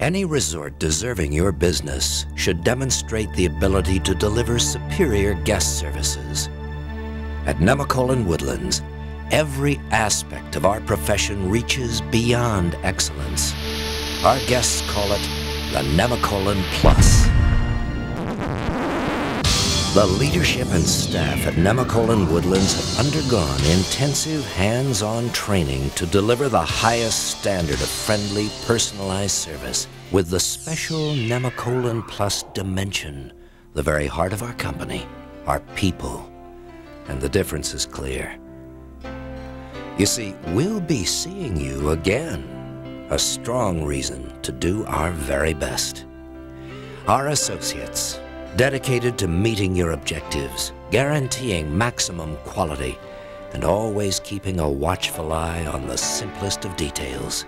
Any resort deserving your business should demonstrate the ability to deliver superior guest services. At Nemacolin Woodlands, every aspect of our profession reaches beyond excellence. Our guests call it the Nemacolin Plus. The leadership and staff at Nemacolin Woodlands have undergone intensive hands-on training to deliver the highest standard of friendly, personalized service with the special Nemacolin Plus dimension, the very heart of our company, our people. And the difference is clear. You see, we'll be seeing you again. A strong reason to do our very best. Our associates, dedicated to meeting your objectives, guaranteeing maximum quality, and always keeping a watchful eye on the simplest of details.